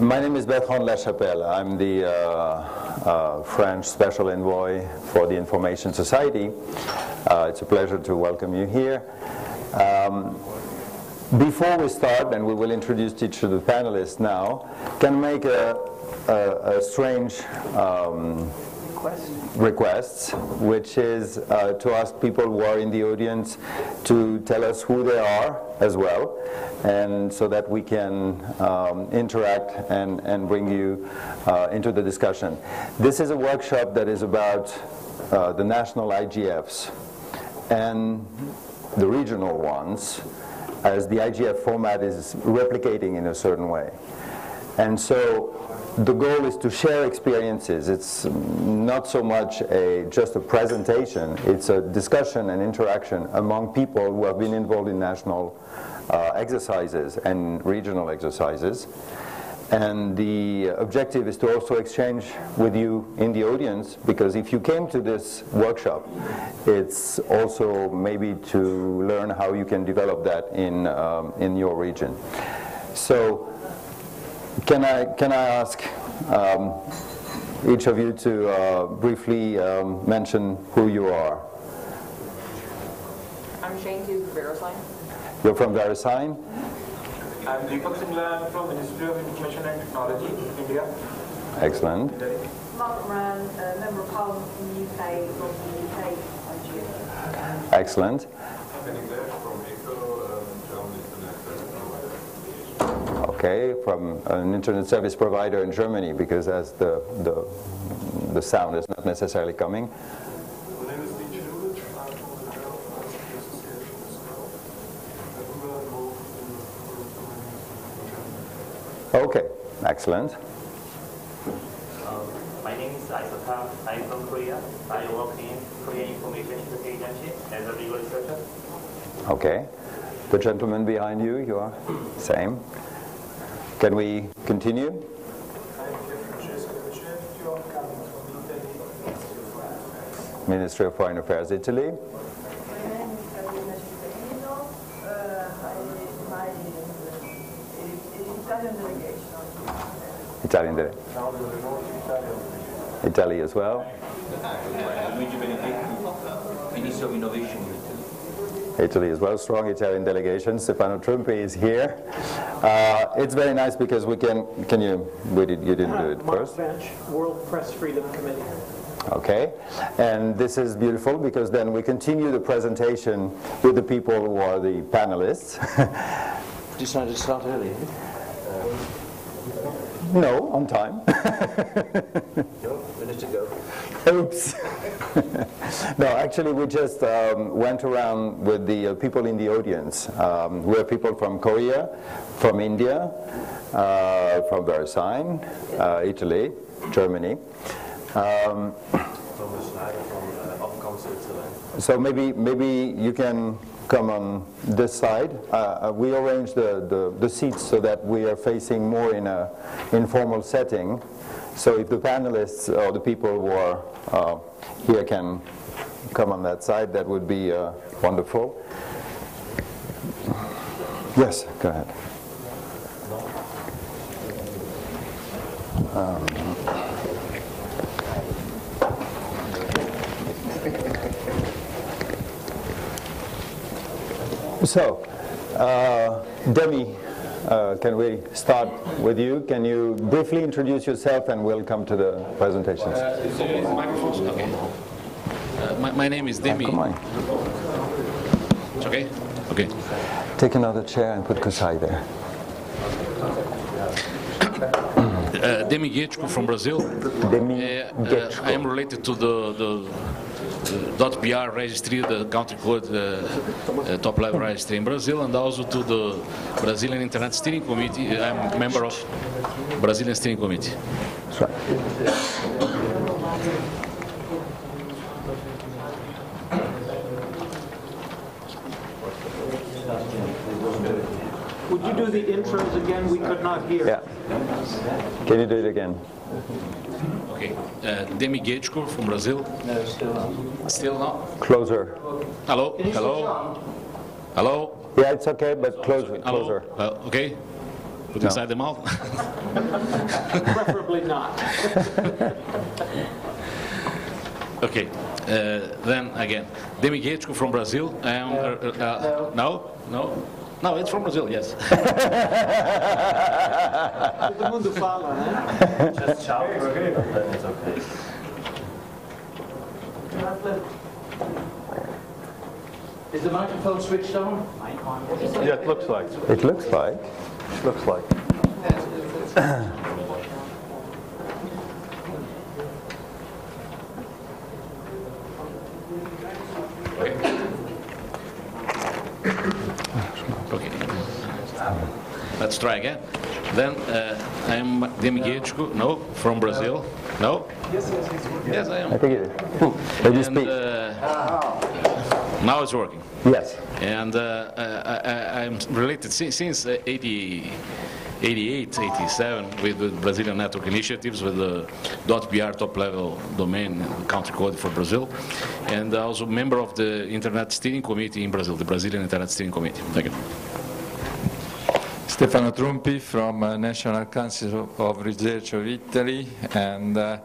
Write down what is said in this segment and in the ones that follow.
My name is Bertrand Lachapelle. I'm the uh, uh, French Special Envoy for the Information Society. Uh, it's a pleasure to welcome you here. Um, before we start, and we will introduce each of the panelists now, can make a, a, a strange um, requests, which is uh, to ask people who are in the audience to tell us who they are as well, and so that we can um, interact and, and bring you uh, into the discussion. This is a workshop that is about uh, the national IGFs and the regional ones, as the IGF format is replicating in a certain way. And so the goal is to share experiences. It's not so much a just a presentation. It's a discussion and interaction among people who have been involved in national uh, exercises and regional exercises. And the objective is to also exchange with you in the audience because if you came to this workshop, it's also maybe to learn how you can develop that in, um, in your region. So can I, can I ask um, each of you to uh, briefly um, mention who you are? I'm Shane Hughes from VeriSign. You're from VeriSign? I'm Deepak Singla from Ministry of Information and Technology, India. Excellent. Margaret Moran, uh, Member of Parliament from the UK, from the UK IGF. Excellent. Okay, from an internet service provider in Germany, because as the, the, the sound is not necessarily coming. My name is DJ Lulic. I'm from the Health Policy Association in Scotland. I'm well involved in the programming Okay, excellent. Um, my name is Isaka. I'm from Korea. I work in Korea Information Security Agency as a legal researcher. Okay. The gentleman behind you, you are? Same. Can we continue? Ministry of Foreign Affairs. Italy. Italian there. Italy as well. Italy as well, strong Italian delegation. Stefano Trumpy is here. Uh, it's very nice because we can, can you, we did, you didn't do it Mark first? Bench, World Press Freedom Committee. Okay, and this is beautiful because then we continue the presentation with the people who are the panelists. Decided to start early. No, on time. No, minute to go. Oops. no, actually, we just um, went around with the uh, people in the audience. Um, we have people from Korea, from India, uh, from VeriSign, uh, Italy, Germany. Um, Thomas Schneider from uh, so maybe maybe you can come on this side. Uh, uh, we arrange the, the, the seats so that we are facing more in a informal setting. So if the panelists or the people who are uh, here can come on that side, that would be uh, wonderful. Yes, go ahead. So, uh, Demi, uh, can we start with you? Can you briefly introduce yourself and we'll come to the presentations? Is? Okay. Uh, my, my name is Demi. Come on. It's okay? Okay. Take another chair and put Qusay there. Uh, Demi Getschko from Brazil. Demi Uh, uh, Getschko. I am related to the, the, the .br registry, the country code uh, uh, top level registry in Brazil, and also to the Brazilian Internet Steering Committee. I'm a member of Brazilian Steering Committee. That's. Would you do the intros again? We could not hear. Yeah. Can you do it again? Okay. Uh, Demi Getschko from Brazil. No, still not. Still not? Closer. Hello? Hello? Hello? Yeah, it's okay, but closer. Hello? Closer. Uh, okay. Put No. inside the mouth? Preferably not. okay. Uh, then again, Demi Getschko from Brazil. I am, uh, uh, no, no, no. It's from Brazil. Yes. Todo mundo fala, né? Just shout, then it's okay. Is the microphone switched on? Yeah, it looks like, It looks like. It looks like. Okay. Let's try again. Then uh, I am Demi No, from Brazil. No. Yes, yes, yes. I am. I think it is. Did you speak? uh, now it's working. yes. And uh, uh, I, I- I'm related since, since uh, 80, 88, 87 with the Brazilian Network Initiatives with the .br top level domain country code for Brazil. And also member of the Internet Steering Committee in Brazil, the Brazilian Internet Steering Committee. Thank you. Stefano Trumpy from uh, National Council of Research of Italy and uh,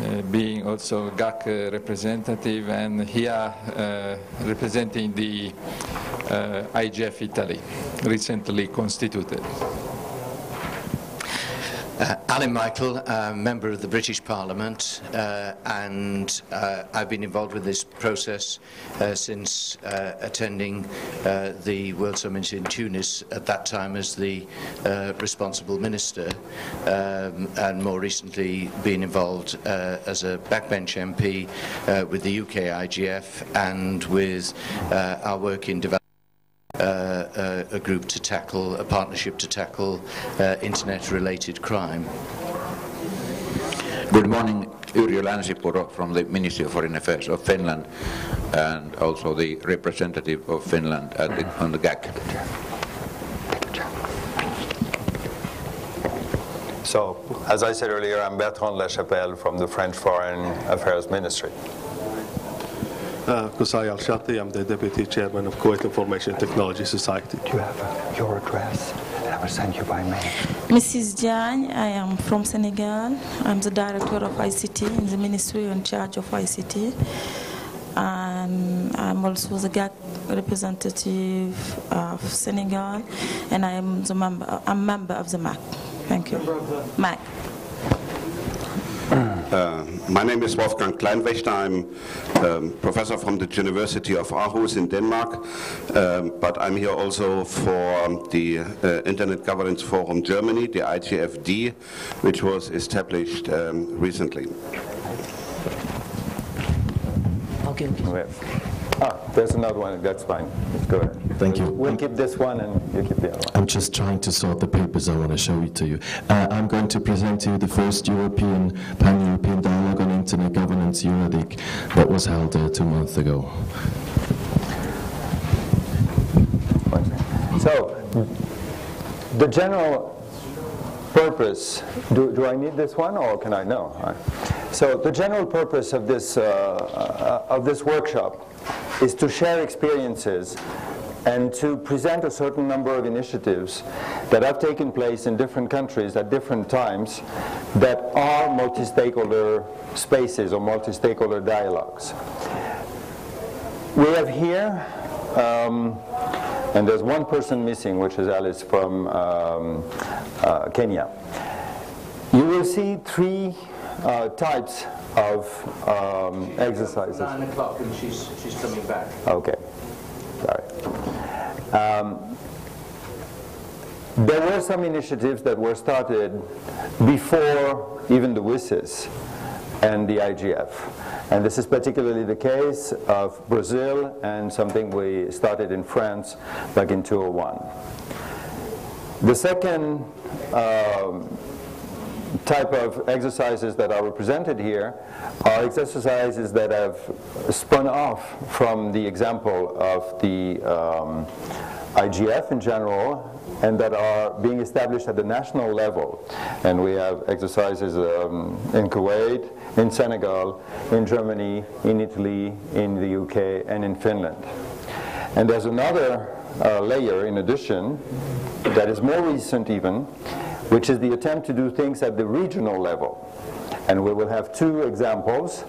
uh, being also GAC representative and here uh, representing the uh, IGF Italy, recently constituted. Uh, Alun Michael, uh, member of the British Parliament, uh, and uh, I've been involved with this process uh, since uh, attending the World Summit in Tunis at that time as the responsible minister, um, and more recently been involved as a backbench MP with the UK IGF and with our work in development uh, a, a group to tackle, a partnership to tackle uh, internet-related crime. Good morning, Yrjö Länsipuro from the Ministry of Foreign Affairs of Finland and also the representative of Finland at the, on the GAC. So, as I said earlier, I'm Bertrand Lachapelle from the French Foreign Affairs Ministry. Uh, Qusay Al-Shati, I'm the Deputy Chairman of Kuwait Information Technology Society. Do you have your address? I will send you by mail. Mrs. Jan, I am from Senegal. I'm the director of ICT in the ministry in charge of ICT. And I'm also the GAC representative of Senegal, and I am the member. I'm a member of the MAC. Thank you. MAC. Uh, my name is Wolfgang Kleinwächter. I'm um, professor from the University of Aarhus in Denmark, um, but I'm here also for the uh, Internet Governance Forum Germany, the IGFD, which was established um, recently. Okay, okay. There's another one. That's fine. Go ahead. Thank you. We'll keep this one and you keep the other one. I'm just trying to sort the papers I want to show it to you. Uh, I'm going to present to you the first European, pan-European dialogue on internet governance, EuroDIG, that was held uh, two months ago. So, the general purpose, do, do I need this one or can I? No. Right. So the general purpose of this, uh, uh, of this workshop is to share experiences and to present a certain number of initiatives that have taken place in different countries at different times that are multi-stakeholder spaces or multi-stakeholder dialogues. We have here, um, and there's one person missing, which is Alice from um, uh, Kenya. You will see three uh, types of um, exercises. Nine o'clock and she's, she's coming back. Okay, sorry. Um, there were some initiatives that were started before even the WSIS and the IGF. And this is particularly the case of Brazil and something we started in France back in 2001. The second um, type of exercises that are represented here are exercises that have spun off from the example of the um, IGF in general and that are being established at the national level. And we have exercises um, in Kuwait, in Senegal, in Germany, in Italy, in the UK, and in Finland. And there's another uh, layer in addition that is more recent even, which is the attempt to do things at the regional level. And we will have two examples,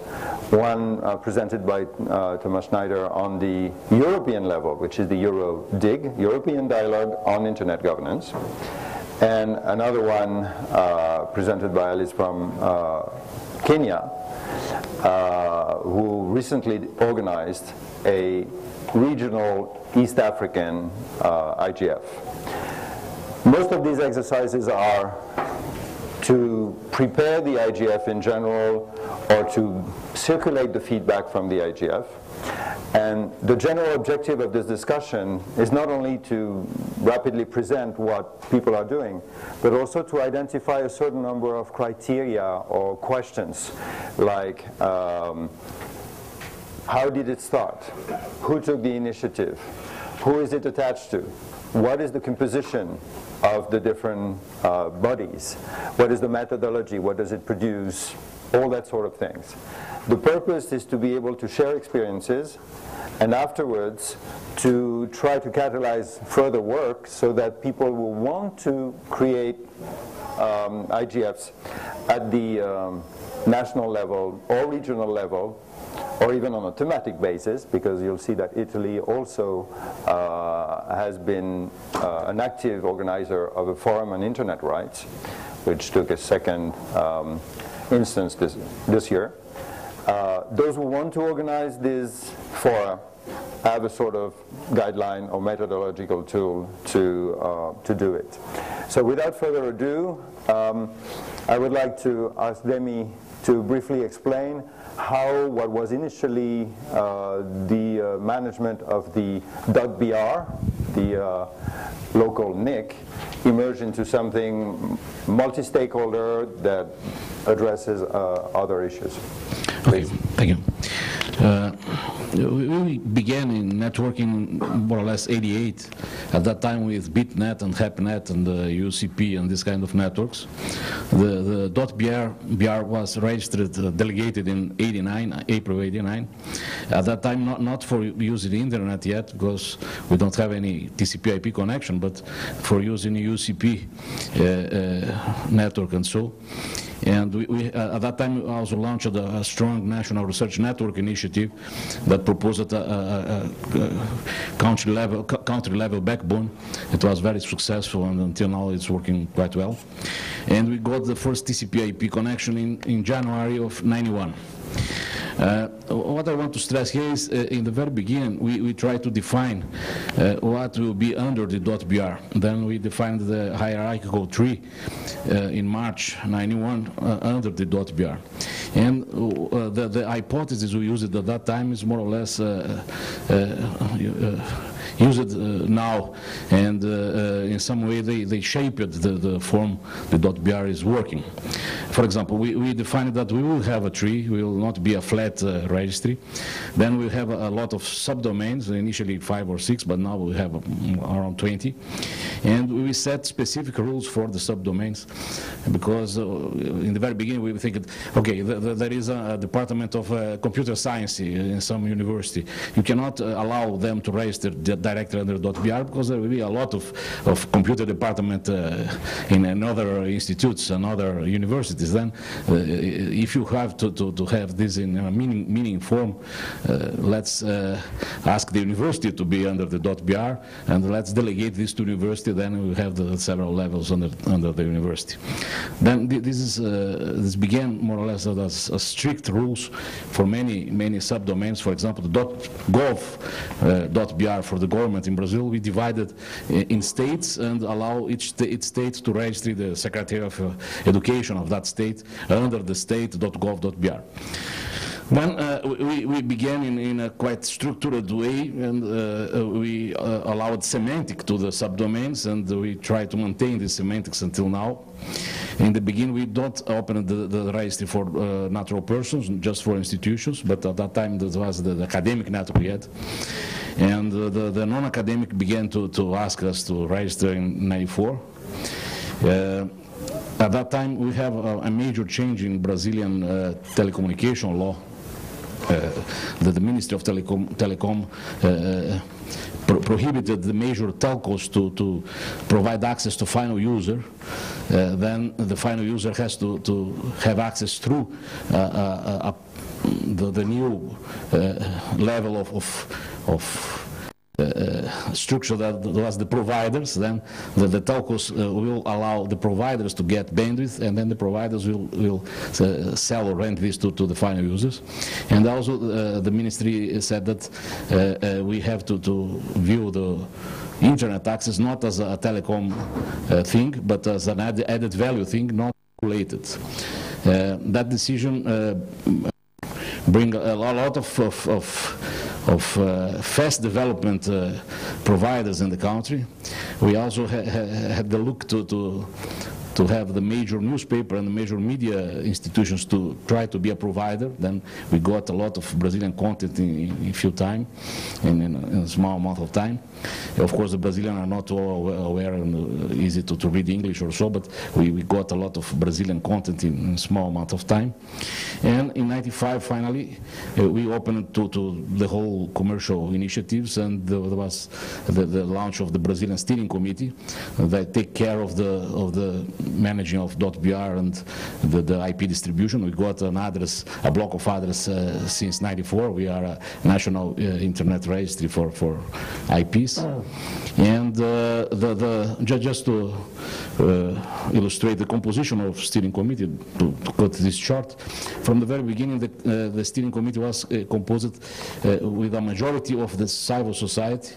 one uh, presented by uh, Thomas Schneider on the European level, which is the EuroDIG, European Dialogue on Internet Governance, and another one uh, presented by Alice from uh, Kenya, uh, who recently organized a regional East African uh, IGF. Most of these exercises are to prepare the IGF in general or to circulate the feedback from the IGF. And the general objective of this discussion is not only to rapidly present what people are doing, but also to identify a certain number of criteria or questions like um, how did it start? Who took the initiative? Who is it attached to? What is the composition of the different uh, bodies? What is the methodology? What does it produce? All that sort of things. The purpose is to be able to share experiences and afterwards to try to catalyze further work so that people will want to create um, IGFs at the um, national level or regional level or even on a thematic basis, because you'll see that Italy also uh, has been uh, an active organizer of a forum on internet rights, which took a second um, instance this, this year. Uh, those who want to organize these fora have a sort of guideline or methodological tool to, uh, to do it. So without further ado, um, I would like to ask Demi to briefly explain how what was initially uh, the uh, management of the .br, the uh, local NIC, emerged into something multi-stakeholder that addresses uh, other issues. Okay, thank you. Uh, we began in networking more or less 88, at that time with BitNet and HEPnet and UCP and this kind of networks. The, the .br BR was registered, uh, delegated in 89, April 89. At that time, not, not for using the internet yet, because we don't have any TCP IP connection, but for using UCP uh, uh, network and so. And we, we uh, at that time also launched a, a, strong national research network initiative that proposed a, a, a country level country level backbone. It was very successful, and until now it's working quite well. And we got the first TCP/IP connection in, in January of '91. Uh, what I want to stress here is, uh, in the very beginning, we, we try to define uh, what will be under the .br. Then we defined the hierarchical tree uh, in March 91 uh, under the .br. And uh, the, the hypothesis we used at that time is more or less uh, now, and in some way they, they shape it, the, the form the .br is working. For example, we, we defined that we will have a tree, we will not be a flat registry. Then we have a, lot of subdomains, initially five or six, but now we have around 20. And we set specific rules for the subdomains, because in the very beginning we were thinking, okay, the, the, there is a, a department of uh, computer science in some university. You cannot uh, allow them to register directly under .br because there will be a lot of, of computer department uh, in another institutes and other universities. Then uh, if you have to, to, to, have this in a meaning, meaning form, uh, let's uh, ask the university to be under the .br and let's delegate this to university, then we have the several levels under, under the university. Then this, is, uh, this began more or less as, as strict rules for many, many subdomains. For example, the .gov, .br for the government in Brazil, we divided in states and allow each, each state to register the Secretary of Education of that state under the state.gov.br. Then uh, we, we began in, in, a quite structured way and uh, uh we uh, allowed semantic to the subdomains and we try to maintain the semantics until now. In the beginning we don't open the, the registry for uh, natural persons, just for institutions, but at that time that was the, the academic network had. And uh, the, the non-academic began to, to ask us to register in 94. Uh, at that time, we have a, a, major change in Brazilian telecommunication law the, the Ministry of Telecom, Telecom uh, pro prohibited the major telcos to, to provide access to final user, uh, then the final user has to, to have access through uh, uh, the, the, new level of, of, of uh, structure that was the providers, then the, the telcos uh, will allow the providers to get bandwidth, and then the providers will, will uh, sell or rent this to, to the final users. And also uh, the ministry said that uh, uh, we have to, to view the internet access not as a telecom thing, but as an add, added value thing, not related. that decision bring a lot of, of, of of uh, fast development uh, providers in the country. We also ha ha had the look to, to to have the major newspaper and the major media institutions to try to be a provider. Then we got a lot of Brazilian content in, a few time, in, in, a small amount of time. Of course, the Brazilians are not all aware and uh, easy to, to read English or so, but we, we got a lot of Brazilian content in, a small amount of time. And in 95, finally, uh, we opened to, to the whole commercial initiatives, and there was the, the launch of the Brazilian Steering Committee that take care of the, of the managing of .br and the, the, IP distribution. We got an address, a block of address uh, since 94. We are a national uh, internet registry for, for IPs. And uh, the, the, just to uh, illustrate the composition of steering committee, to, to, cut this short, from the very beginning the, uh, the steering committee was uh, composed with a majority of the civil society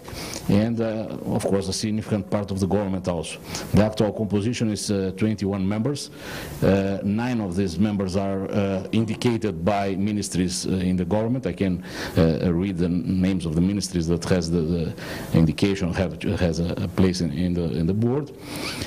and of course a significant part of the government also. The actual composition is 21 members. Uh, nine of these members are uh, indicated by ministries uh, in the government. I can read the names of the ministries that has the, the indication have, has a, a place in, in, the, in the board.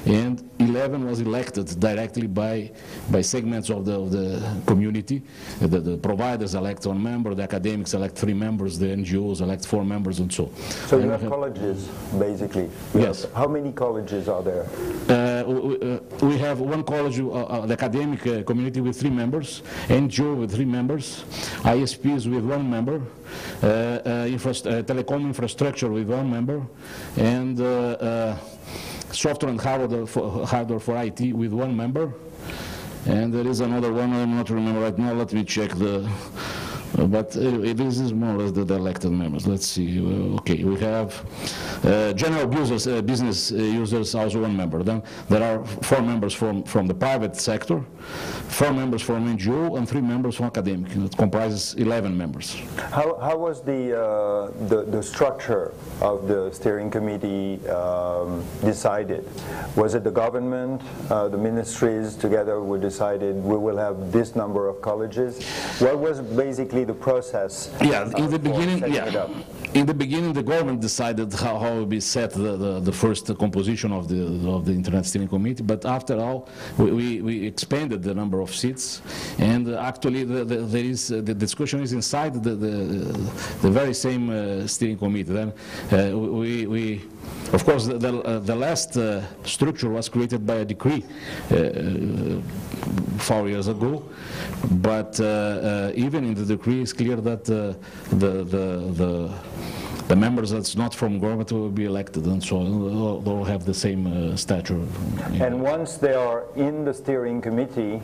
And 11 was elected directly by, by segments of the, of the community. The, the providers elect one member, the academics elect three members, the NGOs elect four members, and so. So you have, have colleges, basically. You yes. Have, how many colleges are there? Uh, we, uh, we, have one college, uh, uh, the academic uh, community with three members, NGO with three members, ISPs with one member, infra telecom infrastructure with one member, and software and hardware for, hardware for IT with one member. And there is another one, I'm not remember right now, let me check the, uh, but anyway, this is more or less the elected members. Let's see. Uh, okay, we have uh, general users, uh, business uh, users, also one member. Then there are four members from, from the private sector, four members from NGO, and three members from academic. It comprises 11 members. How, how was the, uh, the, the, structure of the steering committee um, decided? Was it the government, the ministries together were decided we will have this number of colleges? What was basically the process? Yeah, in the beginning, yeah. In the beginning, the government decided how, how be set the, the, the, first composition of the of the Internet Steering Committee. But after all, we, we, we expanded the number of seats, and actually the, the, there is the discussion is inside the the, the very same uh, steering committee. Then uh, we we of course, the, the, uh, the last uh, structure was created by a decree uh, four years ago, but uh, uh, even in the decree it's clear that uh, the, the, the the members that's not from government will be elected and so on. They'll have the same uh, stature. And once they are in the steering committee,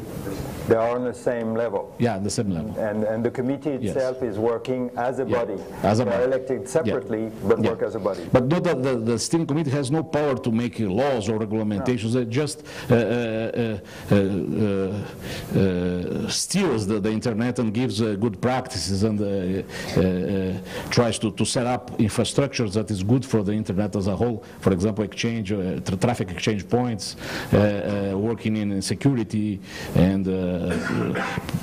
they are on the same level. Yeah, the same level. And, and the committee itself yes. is working as a yeah. body. As a They're body. elected separately, yeah. but yeah. work as a body. But that the, the steering committee has no power to make laws or regulations. No. It just uh, uh, uh, uh steers the, the, internet and gives good practices and tries to, to set up infrastructures that is good for the internet as a whole. For example, exchange, uh, tra traffic exchange points, uh, uh, working in security, and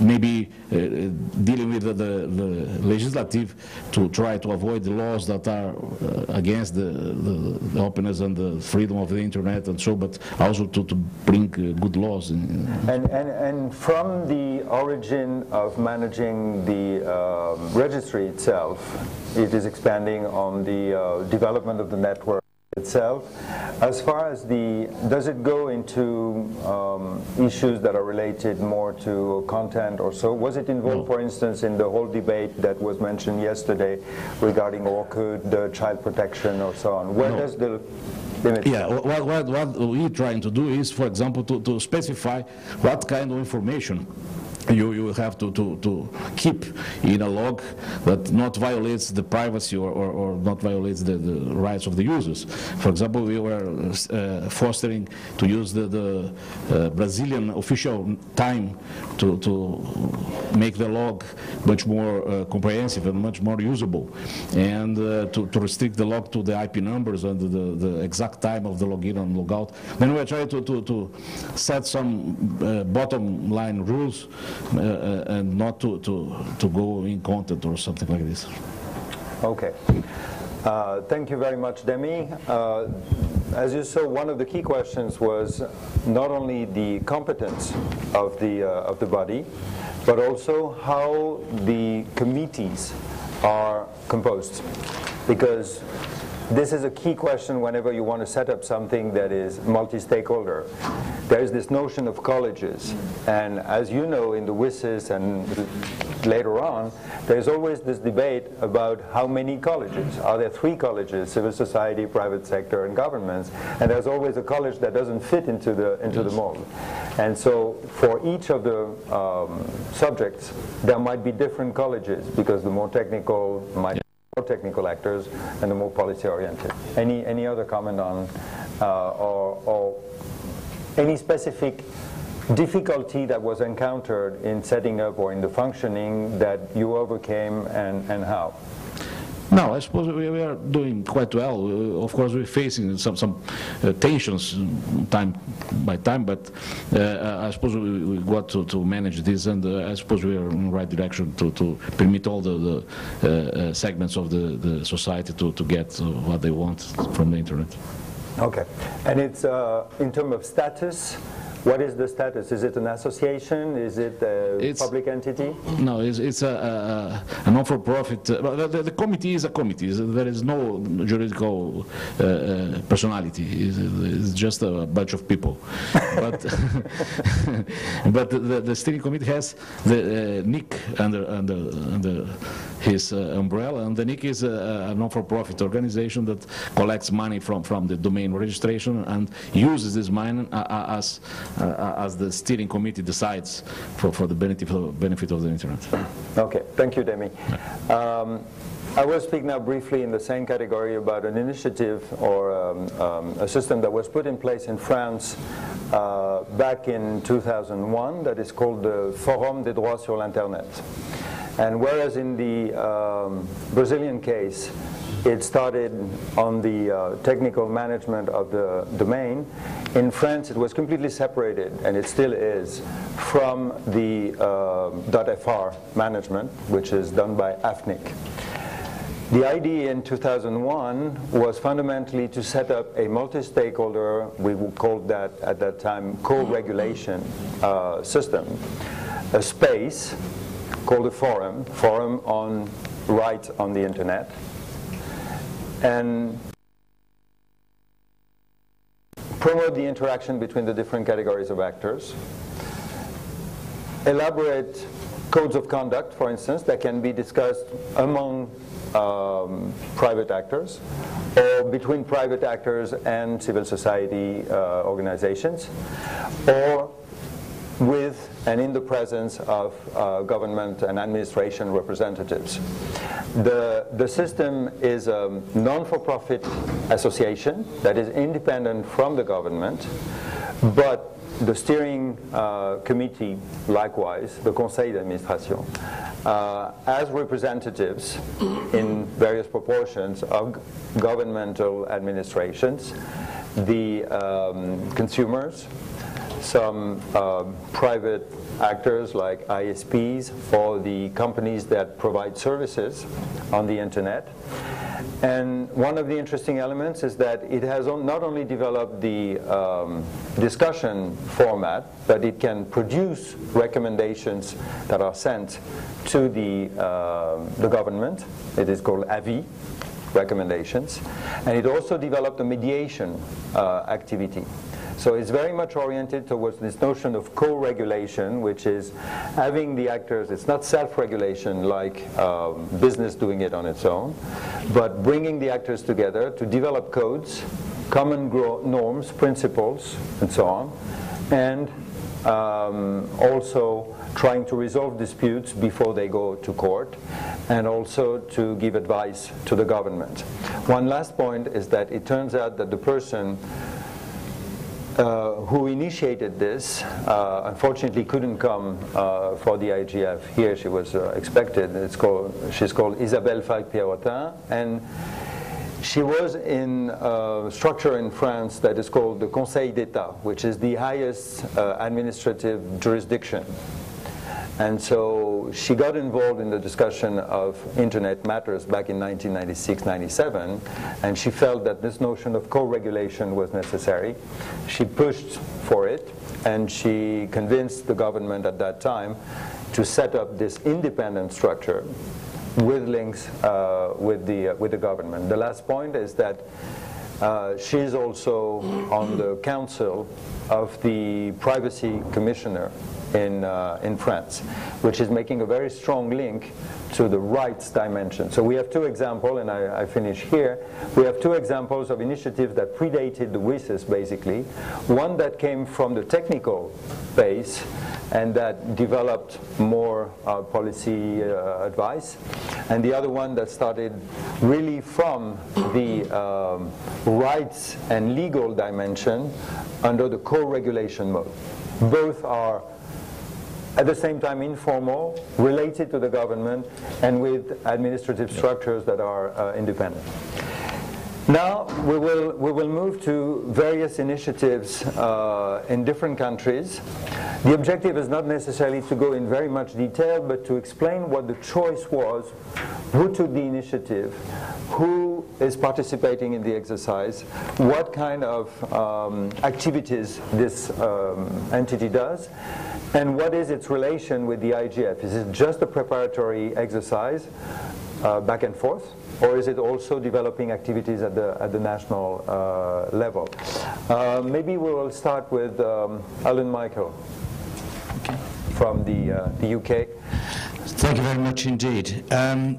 maybe dealing with the, the, the, legislative to try to avoid the laws that are against the, the, the, openness and the freedom of the internet and so, but also to, to bring good laws. In, and, and, and from the origin of managing the um, registry itself, it is expanding on the uh, development of the network itself. As far as the, does it go into um, issues that are related more to content or so? Was it involved, for instance, in the whole debate that was mentioned yesterday regarding Orkut, the child protection or so on? Where No. does the limit Yeah, what, what, what we're trying to do is, for example, to, to specify what kind of information you, you have to, to, to keep in a log that not violates the privacy or, or, or not violates the, the rights of the users. For example, we were uh, fostering to use the, the uh, Brazilian official time to, to make the log much more uh, comprehensive and much more usable, and uh, to, to restrict the log to the IP numbers and the, the exact time of the login and logout. Then we try to, to, to set some uh, bottom line rules and not to, to, to go in content or something like this. Okay. Uh, Thank you very much, Demi. Uh, As you saw, one of the key questions was not only the competence of the, uh, of the body, but also how the committees are composed. Because this is a key question whenever you want to set up something that is multi-stakeholder. There is this notion of colleges, and as you know in the WSIS and later on, there's always this debate about how many colleges. Are there three colleges, civil society, private sector, and governments? And there's always a college that doesn't fit into the, into the mold. And so for each of the um, subjects, there might be different colleges because the more technical might more technical actors and the more policy oriented. Any any other comment on uh, or, or any specific difficulty that was encountered in setting up or in the functioning that you overcame and, and how? No, I suppose we, we are doing quite well. Uh, of course, we're facing some some uh, tensions time by time, but uh, I suppose we, we got to, to manage this, and uh, I suppose we are in the right direction to, to permit all the, the uh, uh, segments of the, the society to, to get what they want from the internet. Okay. And it's in terms of status. What is the status? Is it an association? Is it a public entity? No, it's, it's a, a, a non-for-profit. Uh, the, the committee is a committee. There is no juridical uh, uh, personality. It's, it's just a bunch of people. but but the, the steering committee has the uh, NIC under under under his uh, umbrella, and the NIC is a, a non-for-profit organization that collects money from from the domain registration and uses this money uh, as as the steering committee decides for, for the benefit of, benefit of the internet. Okay, thank you, Demi. Um, I will speak now briefly in the same category about an initiative or um, um, a system that was put in place in France uh, back in 2001 that is called the Forum des droits sur l'Internet. And whereas in the um, Brazilian case, it started on the uh, technical management of the domain. In France, it was completely separated, and it still is, from the uh, .fr management, which is done by AFNIC. The idea in 2001 was fundamentally to set up a multi-stakeholder, we would call that at that time co-regulation uh, system, a space called a forum, forum on rights on the internet, and promote the interaction between the different categories of actors, elaborate codes of conduct, for instance, that can be discussed among um, private actors or between private actors and civil society uh, organizations, or with and in the presence of uh, government and administration representatives. The, the system is a non-for-profit association that is independent from the government, but the steering uh, committee, likewise, the Conseil d'administration, uh, as representatives in various proportions of governmental administrations, the um, consumers, some uh, private actors like ISPs for the companies that provide services on the internet. And one of the interesting elements is that it has not only developed the um, discussion format, but it can produce recommendations that are sent to the, uh, the government. It is called AVI. recommendations. And it also developed a mediation uh, activity. So it's very much oriented towards this notion of co-regulation, which is having the actors, it's not self-regulation like um, business doing it on its own, but bringing the actors together to develop codes, common norms, principles, and so on, and um, also trying to resolve disputes before they go to court, and also to give advice to the government. One last point is that it turns out that the person uh, who initiated this, uh, unfortunately couldn't come uh, for the IGF here. She was uh, expected. It's called, she's called Isabelle Falque-Pierrotin, and she was in a structure in France that is called the Conseil d'État, which is the highest uh, administrative jurisdiction and so she got involved in the discussion of internet matters back in 1996-97, and she felt that this notion of co-regulation was necessary. She pushed for it, and she convinced the government at that time to set up this independent structure with links uh, with, the, uh, with the government. The last point is that uh, she's also on the council of the privacy commissioner in, uh, in France, which is making a very strong link to the rights dimension. So we have two examples, and I, I, finish here. We have two examples of initiatives that predated the WSIS, basically. One that came from the technical base and that developed more uh, policy uh, advice, and the other one that started really from the um, rights and legal dimension under the co-regulation mode. Both are at the same time informal, related to the government, and with administrative structures that are uh, independent. Now we will, we will move to various initiatives uh, in different countries. The objective is not necessarily to go in very much detail, but to explain what the choice was, who took the initiative, who is participating in the exercise, what kind of um, activities this um, entity does, and what is its relation with the IGF? Is it just a preparatory exercise uh, back and forth? Or is it also developing activities at the, at the national uh, level? Uh, maybe we will start with um, Alun Michael okay. from the, uh, the UK. Thank you very much indeed. Um,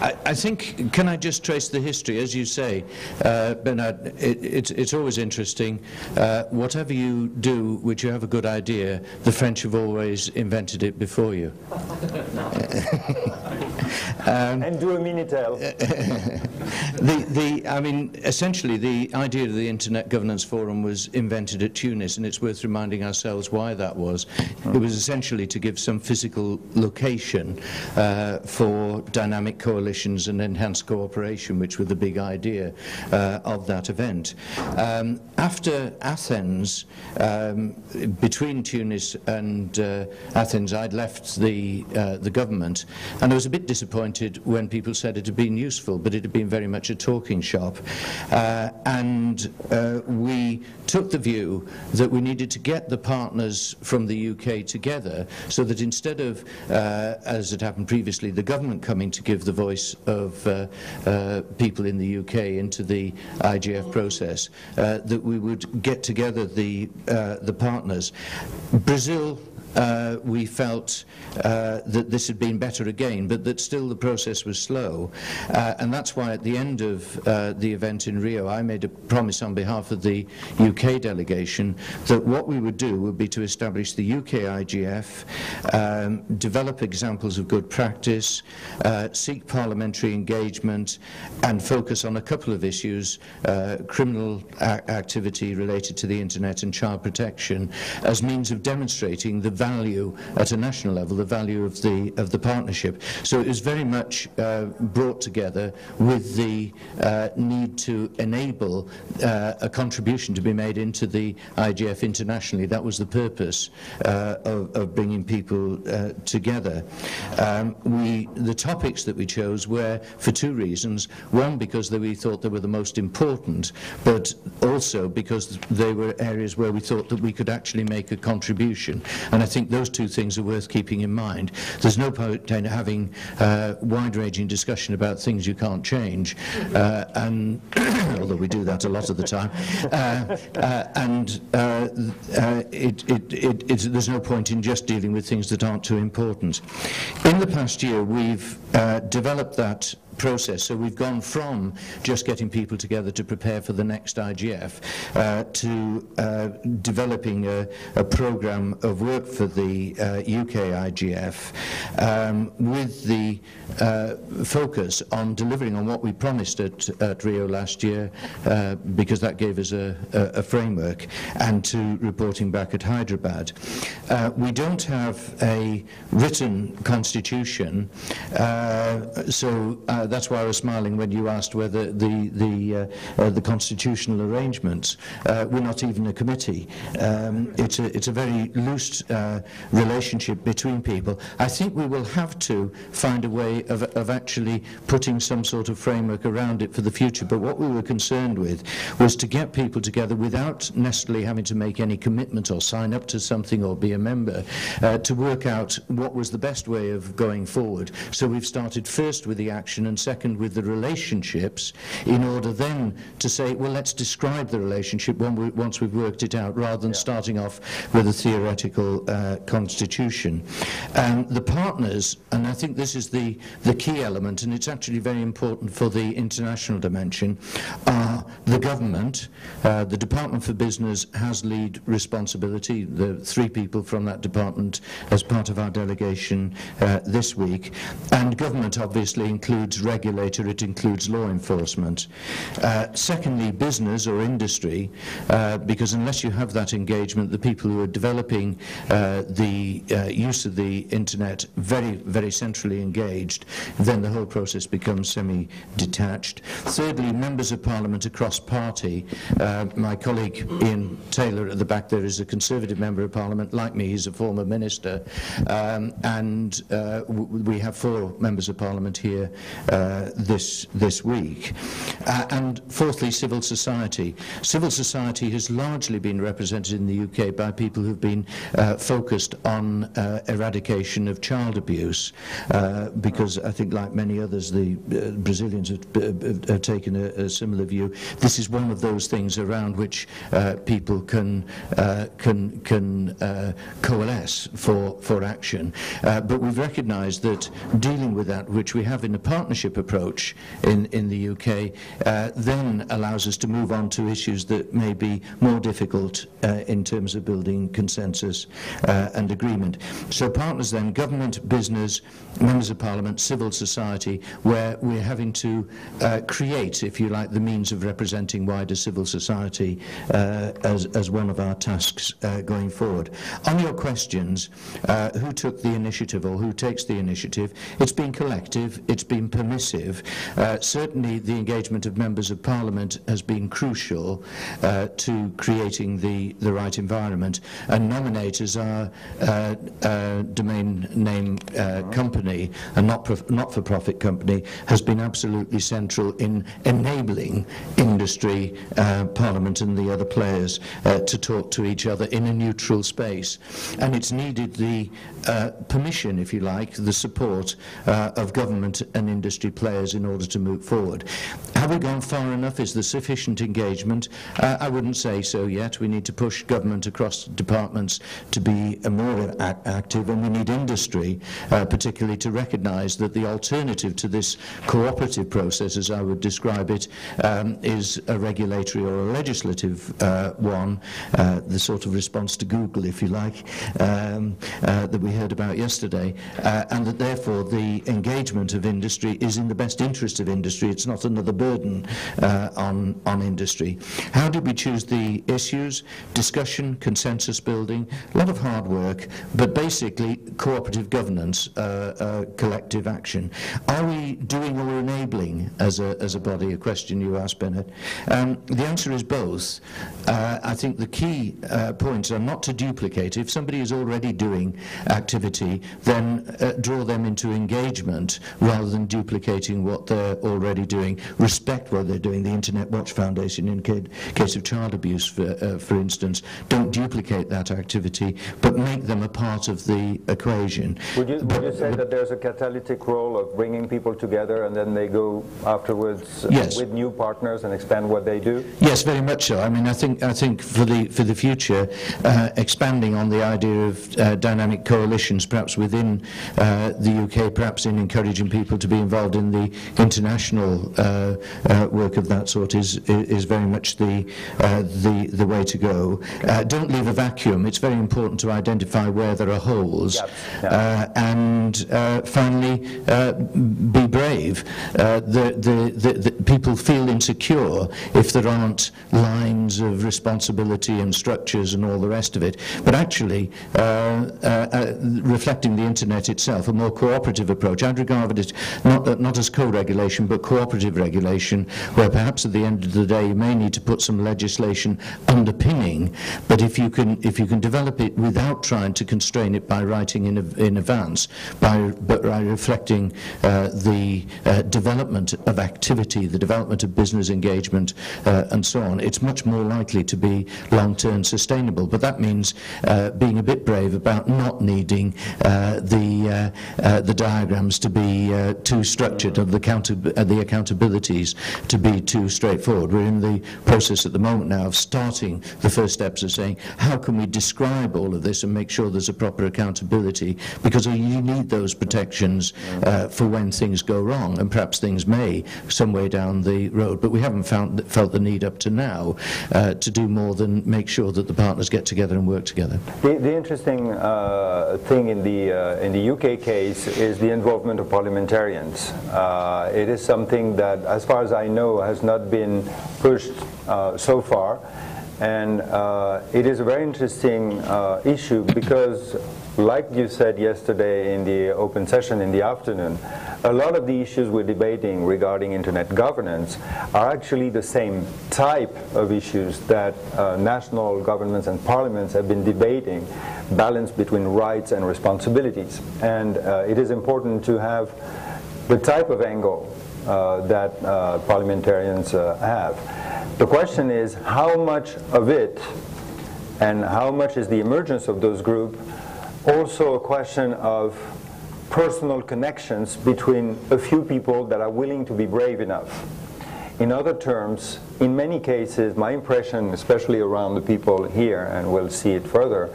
I, I, think, can I just trace the history? As you say, uh, Bernard, it, it's, it's always interesting. Uh, whatever you do, which you have a good idea, the French have always invented it before you. um, and do a Minitel. the, the, I mean, essentially, the idea of the Internet Governance Forum was invented at Tunis, and it's worth reminding ourselves why that was. It was essentially to give some physical location uh, for dynamic coalitions and enhanced cooperation, which were the big idea uh, of that event. Um, after Athens, um, between Tunis and uh, Athens, I'd left the, uh, the government, and I was a bit disappointed when people said it had been useful, but it had been very much a talking shop. Uh, and uh, we took the view that we needed to get the partners from the UK together so that instead of, uh, as had happened previously, the government coming to give the voice of uh, uh, people in the UK into the IGF process, uh, that we would get together the, the partners. Brazil uh, we felt uh, that this had been better again, but that still the process was slow. Uh, and that's why at the end of uh, the event in Rio, I made a promise on behalf of the UK delegation that what we would do would be to establish the UK IGF, um, develop examples of good practice, uh, seek parliamentary engagement, and focus on a couple of issues, uh, criminal activity related to the internet and child protection, as means of demonstrating the value at a national level, the value of the of the partnership. So it was very much uh, brought together with the uh, need to enable uh, a contribution to be made into the IGF internationally. That was the purpose uh, of, of, bringing people uh, together. Um, we the topics that we chose were for two reasons. One, because we thought they were the most important, but also because they were areas where we thought that we could actually make a contribution. And I think those two things are worth keeping in mind. There's no point in having uh, wide-ranging discussion about things you can't change, uh, and although we do that a lot of the time, uh, uh, and uh, it, it, it, there's no point in just dealing with things that aren't too important. In the past year, we've developed that process. So we've gone from just getting people together to prepare for the next IGF uh, to uh, developing a, a program of work for the uh, UK IGF um, with the uh, focus on delivering on what we promised at, at Rio last year uh, because that gave us a, a, framework and to reporting back at Hyderabad. Uh, we don't have a written constitution so that's why I was smiling when you asked whether the, the, uh, uh, the constitutional arrangements uh, were not even a committee. Um, it's, a, it's a very loose uh, relationship between people. I think we will have to find a way of, of actually putting some sort of framework around it for the future. But what we were concerned with was to get people together without necessarily having to make any commitment or sign up to something or be a member to work out what was the best way of going forward. So we've started first with the action and second with the relationships in order then to say, well, let's describe the relationship we, once we've worked it out, rather than yeah. starting off with a theoretical uh, constitution. Um, the partners, and I think this is the, the key element, and it's actually very important for the international dimension, are the government, uh, the Department for Business has lead responsibility, the three people from that department as part of our delegation uh, this week, and government obviously includes regulator, it includes law enforcement. Uh, secondly, business or industry, uh, because unless you have that engagement, the people who are developing uh, the uh, use of the internet very, very centrally engaged, then the whole process becomes semi-detached. Thirdly, members of parliament across party. Uh, my colleague Ian Taylor at the back there is a Conservative member of parliament. Like me, he's a former minister. Um, and uh, we have four members of parliament here uh, this, this week. Uh, and fourthly, civil society. Civil society has largely been represented in the UK by people who've been uh, focused on uh, eradication of child abuse, uh, because I think, like many others, the uh, Brazilians have, have taken a, a, similar view. This is one of those things around which people can can can coalesce for for action. but we've recognised that dealing with that, which we have in a partnership approach in, in the UK, uh, then allows us to move on to issues that may be more difficult uh, in terms of building consensus uh, and agreement. So partners then, government, business, members of parliament, civil society, where we're having to uh, create, if you like, the means of representing wider civil society uh, as, as one of our tasks uh, going forward. On your questions, who took the initiative or who takes the initiative, it's been collective, it's been permissive, uh, certainly the engagement of members of parliament has been crucial uh, to creating the, the right environment. And Nominet our uh, a domain name uh, company a not-for-profit company has been absolutely central in enabling industry, uh, parliament and the other players uh, to talk to each other in a neutral space. And it's needed the permission if you like the support of government and industry players in order to move forward. Have we gone far enough? Is there sufficient engagement? Uh, I wouldn't say so yet. We need to push government across departments to be more active, and we need industry, uh, particularly to recognise that the alternative to this cooperative process, as I would describe it, um, is a regulatory or a legislative uh, one, uh, the sort of response to Google, if you like, um, uh, that we heard about yesterday, uh, and that therefore the engagement of industry is in the best interest of industry. It's not another burden uh, on, on industry. How did we choose the issues? Discussion, consensus building, a lot of hard work, but basically cooperative governance, uh, uh, collective action. Are we doing or enabling as a, as a body? A question you asked, Bennett. Um, the answer is both. Uh, I think the key uh, points are not to duplicate. If somebody is already doing activity, then draw them into engagement rather than duplicate duplicating what they're already doing, respect what they're doing. The Internet Watch Foundation, in ca- case of child abuse, for, uh, for instance, don't duplicate that activity, but make them a part of the equation. Would you, would you say that there's a catalytic role of bringing people together and then they go afterwards uh, Yes. with new partners and expand what they do? Yes, very much so. I mean, I think I think for the for the future, uh, expanding on the idea of uh, dynamic coalitions, perhaps within uh, the UK, perhaps in encouraging people to be involved in the international uh, uh, work of that sort, is is very much the uh, the the way to go. Uh, don't leave a vacuum. It's very important to identify where there are holes, uh, and uh, finally, uh, be brave. Uh, the, the, the, the people feel insecure if there aren't lines of responsibility and structures and all the rest of it. But actually, uh, uh, uh, reflecting the internet itself, a more cooperative approach. I'd regard it not, not as co-regulation, but cooperative regulation, where perhaps at the end of the day you may need to put some legislation underpinning, but if you can, if you can develop it without trying to constrain it by writing in, in advance, by, but by reflecting uh, the uh, development of activity, the development of business engagement, uh, and so on, it's much more likely to be long-term sustainable. But that means uh, being a bit brave about not needing uh, the, uh, the diagrams to be too structured and the, account- uh, the accountabilities to be too straightforward. We're in the process at the moment now of starting the first steps of saying, how can we describe all of this and make sure there's a proper accountability? Because you need those protections uh, for when things go wrong, and perhaps things may some way down the road. But we haven't found, felt the need up to now uh, to do more than make sure that the partners get together and work together. The, the interesting uh, thing in the, uh, in the UK case is the involvement of parliamentarians. Uh, it is something that, as far as I know, has not been pushed uh, so far. And uh, it is a very interesting uh, issue because, like you said yesterday in the open session in the afternoon, a lot of the issues we're debating regarding internet governance are actually the same type of issues that uh, national governments and parliaments have been debating, balance between rights and responsibilities. And uh, it is important to have the type of angle uh, that uh, parliamentarians uh, have. The question is how much of it and how much is the emergence of those groups also a question of personal connections between a few people that are willing to be brave enough. In other terms, in many cases, my impression, especially around the people here, and we'll see it further,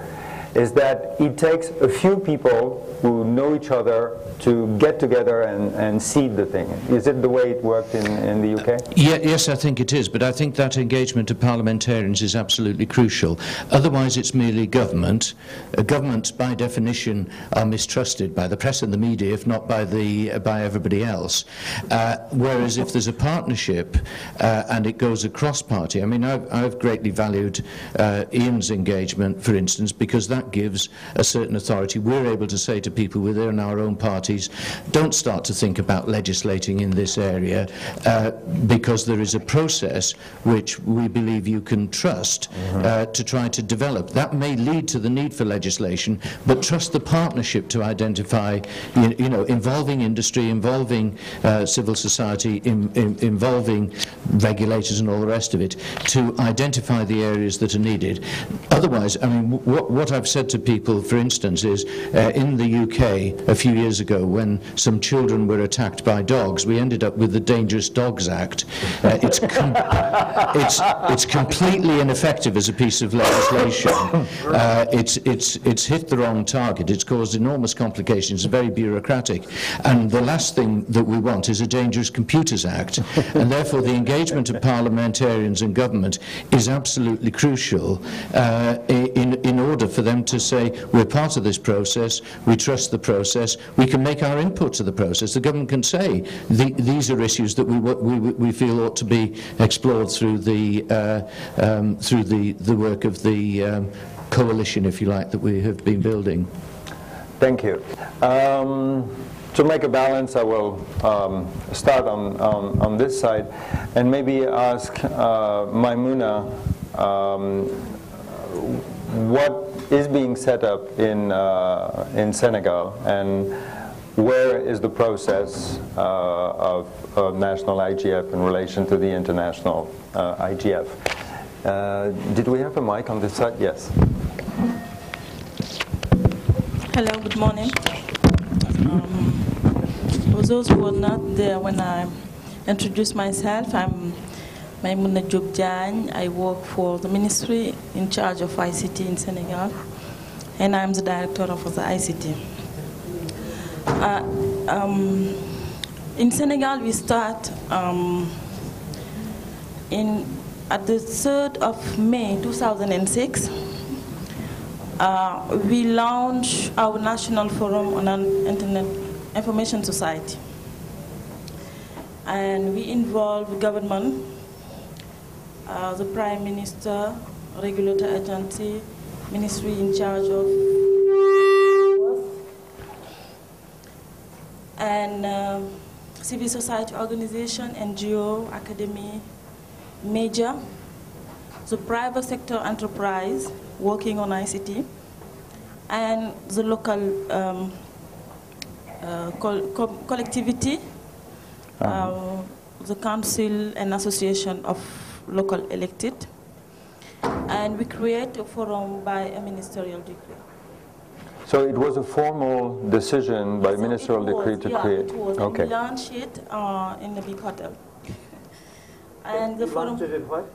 is that it takes a few people who know each other to get together and, and seed the thing. Is it the way it worked in, in the UK? Yeah, yes, I think it is, but I think that engagement of parliamentarians is absolutely crucial. Otherwise, it's merely government. Uh, governments, by definition, are mistrusted by the press and the media, if not by, the, uh, by everybody else. Uh, whereas if there's a partnership uh, and it goes across party, I mean, I've, I've greatly valued uh, Ian's engagement, for instance, because that gives a certain authority. We're able to say to people within our own parties, don't start to think about legislating in this area uh, because there is a process which we believe you can trust uh, to try to develop. That may lead to the need for legislation, but trust the partnership to identify, you, you know, involving industry, involving uh, civil society, in, in, involving regulators and all the rest of it, to identify the areas that are needed. Otherwise, I mean, what, what I've said to people, for instance, is uh, in the UK a few years ago when some children were attacked by dogs, we ended up with the Dangerous Dogs Act. Uh, it's, com- it's, it's completely ineffective as a piece of legislation. Uh, it's, it's, it's hit the wrong target. It's caused enormous complications. It's very bureaucratic. And the last thing that we want is a Dangerous Computers Act. And therefore, the engagement of parliamentarians and government is absolutely crucial uh, in, in order for them to say, we're part of this process, we trust the process, we can make our input to the process. The government can say, the, these are issues that we, we, we feel ought to be explored through the, uh, um, through the, the work of the um, coalition, if you like, that we have been building. Thank you. Um, to make a balance, I will um, start on, on, on, this side and maybe ask uh, Maimouna um, what is being set up in, uh, in Senegal and where is the process uh, of, of national IGF in relation to the international uh, IGF? Uh, did we have a mic on this side? Yes. Hello, good morning. Um, for those who were not there when I introduced myself, I'm Maimouna Diop Diagne. I work for the ministry in charge of ICT in Senegal, and I'm the director of the ICT. Uh, um, in Senegal, we start um, in at the 3rd of May 2006. Uh, we launched our national forum on an internet information society, and we involve government, uh, the prime minister, regulator agency, ministry in charge of and uh, civil society organization, NGO, academy, major, the private sector enterprise working on ICT, and the local um, uh, col co collectivity, uh, the council and association of local elected, and we create a forum by a ministerial decree. So it was a formal decision by ministerial decree to yeah, create. It was. Okay. We launched it uh, in a big hotel. and the You forum. launched it what?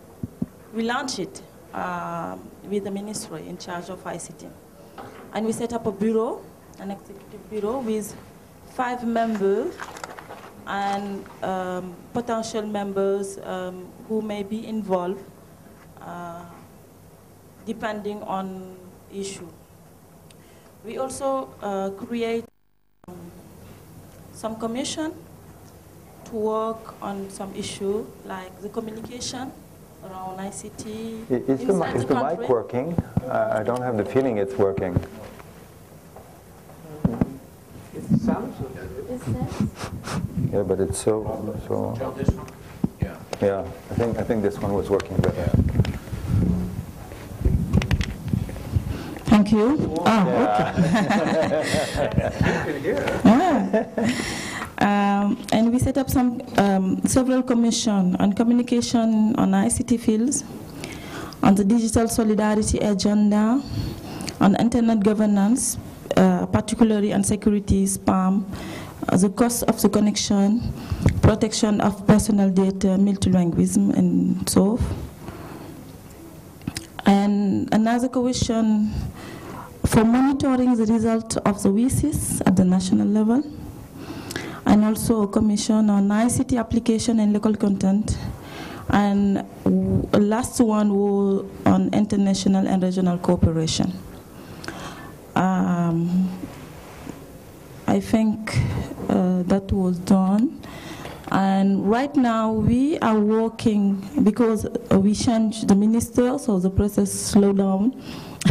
We launched it uh, with the ministry in charge of ICT. And we set up a bureau, an executive bureau with five members and um, potential members um, who may be involved uh, depending on issue. We also uh, create um, some commission to work on some issue like the communication around ICT. Is the, is the mic working? I I don't have the feeling it's working. It Yeah, but it's so, so. Yeah. Yeah, I think, I think this one was working better. Thank you. Ah, okay. Ah. Um, and we set up some um, several commission on communication on ICT fields, on the digital solidarity agenda, on internet governance, uh, particularly on security, spam, uh, the cost of the connection, protection of personal data, multilingualism, and so forth. And another question for monitoring the result of the WSIS at the national level, and also a commission on ICT application and local content, and last one on international and regional cooperation. Um, I think uh, that was done. And right now we are working because we changed the minister, so the process slowed down.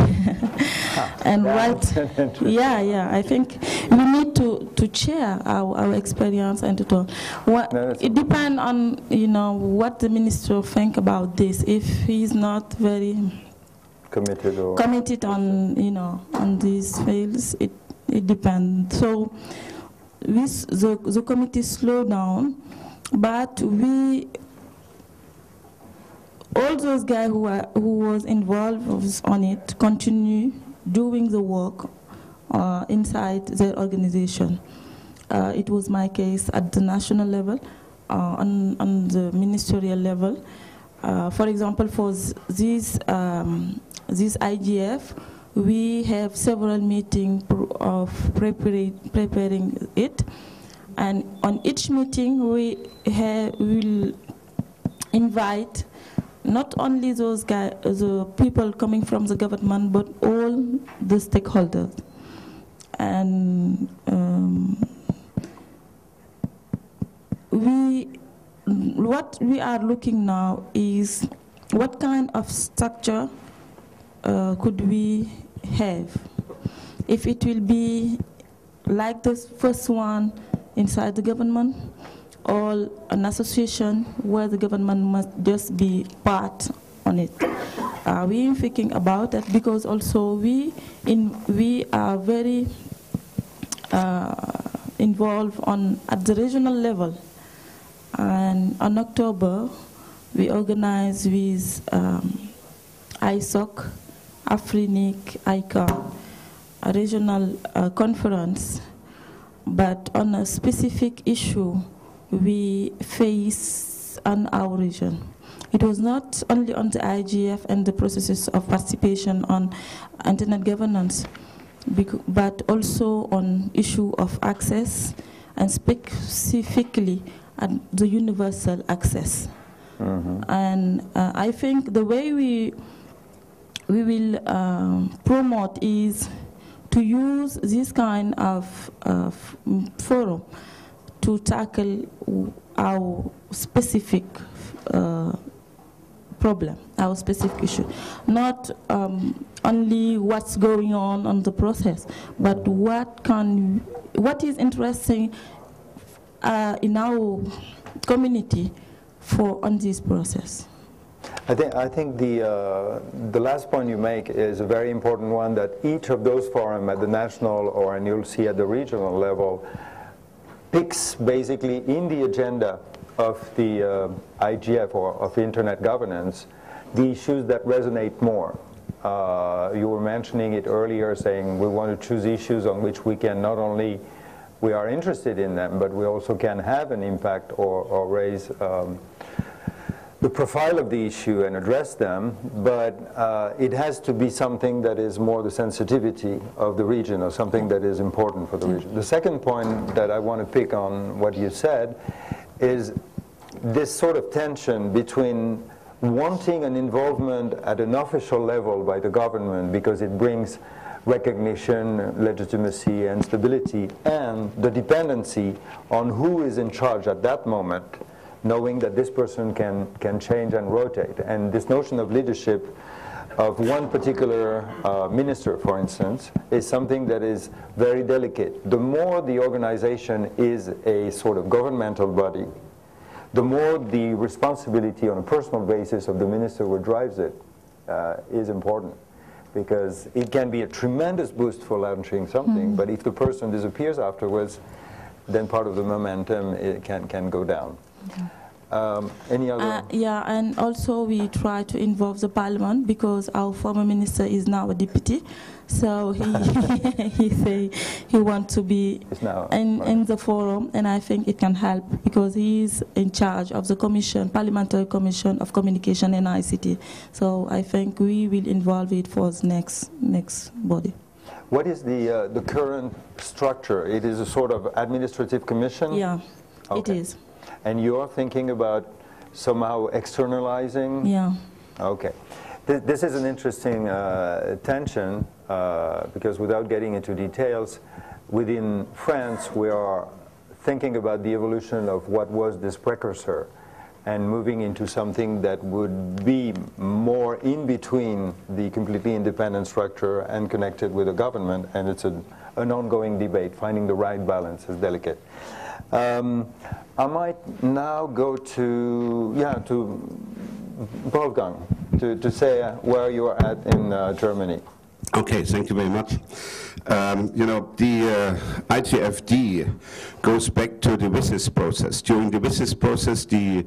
and right, yeah, yeah. I think we need to, to share our, our experience and to talk. What, it depends on you know what the minister think about this. If he's not very Committed or? committed on you know on these fields, it it depends. So this the the committee slow down, but we all those guys who are who was involved on it continue doing the work uh, inside their organization. Uh, it was my case at the national level, uh, on on the ministerial level. Uh, for example, for these um, this IGF, we have several meetings of preparing preparing it, and on each meeting we will invite not only those guys, the people coming from the government, but all the stakeholders. And um, we, what we are looking now is what kind of structure uh, could we have? If it will be like the first one inside the government, or an association where the government must just be part on it. Uh, we are thinking about that because also we in we are very uh, involved on at the regional level. And on October, we organized with um, ISOC, Afrinic, ICA, a regional uh, conference, but on a specific issue we face on our region. It was not only on the IGF and the processes of participation on internet governance, but also on issue of access and specifically at the universal access. Mm -hmm. And uh, I think the way we we will um, promote is to use this kind of, forum to tackle our specific uh, problem, our specific issue. Not um, only what's going on on the process, but what can, what is interesting uh, in our community for on this process. I think, I think the, uh, the last point you make is a very important one that each of those forums at the national or and you'll see at the regional level picks basically in the agenda of the uh, IGF or of internet governance the issues that resonate more. Uh, you were mentioning it earlier saying we want to choose issues on which we can not only we are interested in them but we also can have an impact or, or raise um, the profile of the issue and address them, but uh, it has to be something that is more the sensitivity of the region or something that is important for the region. The second point that I want to pick on what you said is this sort of tension between wanting an involvement at an official level by the government because it brings recognition, legitimacy, and stability, and the dependency on who is in charge at that moment knowing that this person can, can change and rotate. And this notion of leadership of one particular uh, minister, for instance, is something that is very delicate. The more the organization is a sort of governmental body, the more the responsibility on a personal basis of the minister who drives it uh, is important. Because it can be a tremendous boost for launching something, mm. but if the person disappears afterwards, then part of the momentum can, can go down. Um, any other? Uh, yeah, and also we try to involve the parliament because our former minister is now a deputy. So he he say he wants to be in, in the forum, and I think it can help because he is in charge of the commission, parliamentary commission of communication and ICT. So I think we will involve it for the next next body. What is the uh, the current structure? It is a sort of administrative commission. Yeah, okay. it is. And you're thinking about somehow externalizing? Yeah. Okay. Th this is an interesting uh, tension uh, because without getting into details, within France we are thinking about the evolution of what was this precursor and moving into something that would be more in between the completely independent structure and connected with the government and it's a, an ongoing debate. Finding the right balance is delicate. Um, I might now go to, yeah, to Wolfgang, to, to say where you are at in uh, Germany. Okay, thank you very much. Um, you know, the uh, IGFD goes back to the WSIS process. During the WSIS process, the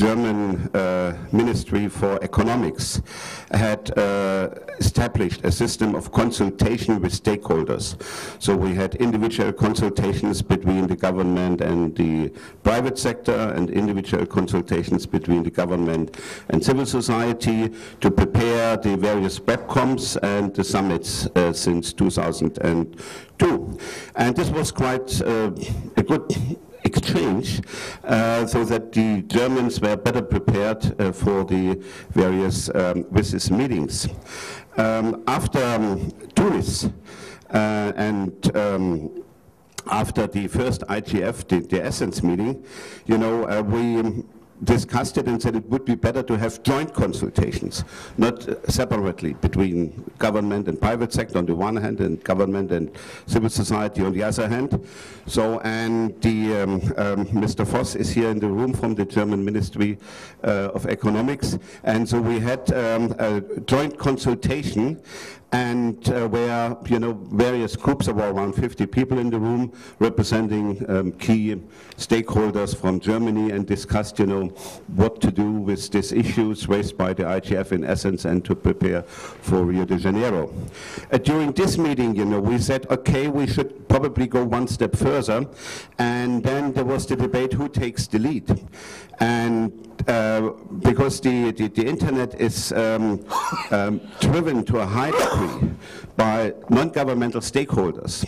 German uh, Ministry for Economics had uh, established a system of consultation with stakeholders. So we had individual consultations between the government and the private sector and individual consultations between the government and civil society to prepare the various PrepComs and the summits uh, since 2002. And this was quite uh, a good exchange uh, so that the Germans were better prepared uh, for the various um, meetings. Um, after um, uh, and um, after the first IGF, the, the Athens meeting, you know, we discussed it and said it would be better to have joint consultations, not separately between government and private sector on the one hand and government and civil society on the other hand. So, and the, um, um, Mr. Voss is here in the room from the German Ministry uh, of Economics, and so we had um, a joint consultation and uh, where you know various groups of around 50 people in the room representing um, key stakeholders from Germany and discussed you know what to do with these issues raised by the IGF in Athens and to prepare for Rio de Janeiro. Uh, during this meeting you know we said okay we should probably go one step further and then there was the debate who takes the lead and uh, because the, the, the, internet is um, um, driven to a high degree by non-governmental stakeholders.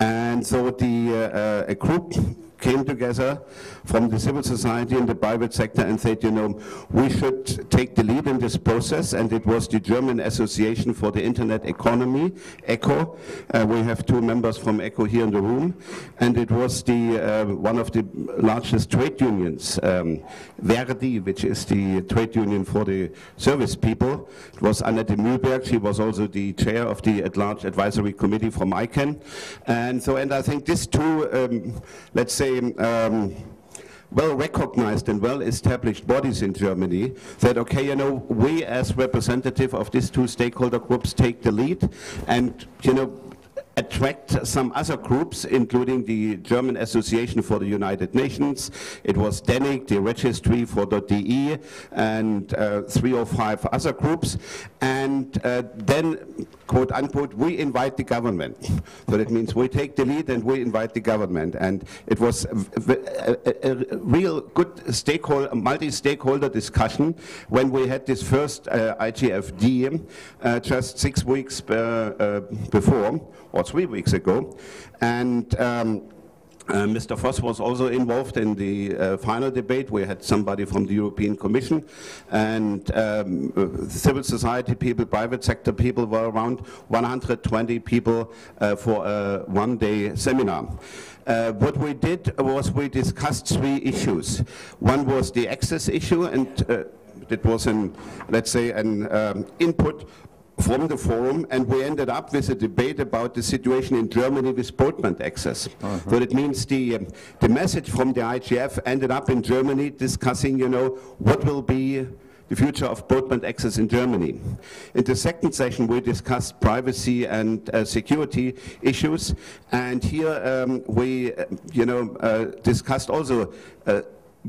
And so the, uh, uh a group came together from the civil society and the private sector and said, you know, we should take the lead in this process, and it was the German Association for the Internet Economy, eco. Uh, we have two members from eco here in the room, and it was the uh, one of the largest trade unions, um, Verdi, which is the trade union for the service people. It was Annette Mühlberg, she was also the chair of the at-large advisory committee from ICANN. And so, and I think these two, um, let's say, um, well recognized and well established bodies in Germany said, okay, you know, we as representative of these two stakeholder groups take the lead and, you know, attract some other groups, including the German Association for the United Nations. It was DENIC, the Registry for .de, and uh, three or five other groups. And uh, then, quote unquote, we invite the government. So that means we take the lead and we invite the government. And it was a, a, a real good stakeholder, multi-stakeholder discussion when we had this first uh, IGFD uh, just six weeks uh, uh, before, or three weeks ago. And um, uh, Mr. Voss was also involved in the uh, final debate. We had somebody from the European Commission and um, uh, civil society people, private sector people were around 120 people uh, for a one-day seminar. Uh, what we did was we discussed three issues. One was the access issue and uh, it was an, let's say, an um, input from the forum, and we ended up with a debate about the situation in Germany with broadband access. Uh -huh. So it means the, um, the message from the IGF ended up in Germany discussing, you know, what will be the future of broadband access in Germany. In the second session, we discussed privacy and uh, security issues, and here um, we, uh, you know, uh, discussed also uh,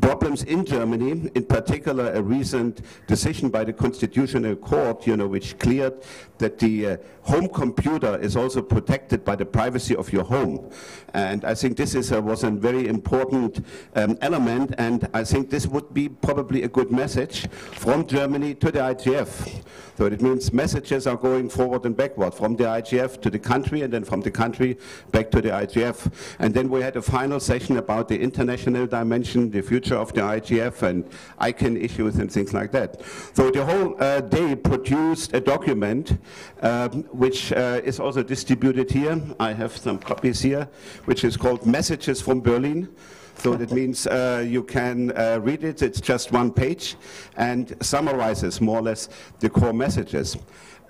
problems in Germany, in particular a recent decision by the Constitutional Court, you know, which cleared that the uh, home computer is also protected by the privacy of your home. And I think this is, was a very important um, element, and I think this would be probably a good message from Germany to the IGF. So it means messages are going forward and backward, from the IGF to the country, and then from the country back to the IGF. And then we had a final session about the international dimension, the future of the IGF, and ICANN issues and things like that. So the whole uh, day produced a document um, which uh, is also distributed here. I have some copies here, which is called Messages from Berlin. So that means uh, you can uh, read it, it's just one page, and summarizes more or less the core messages.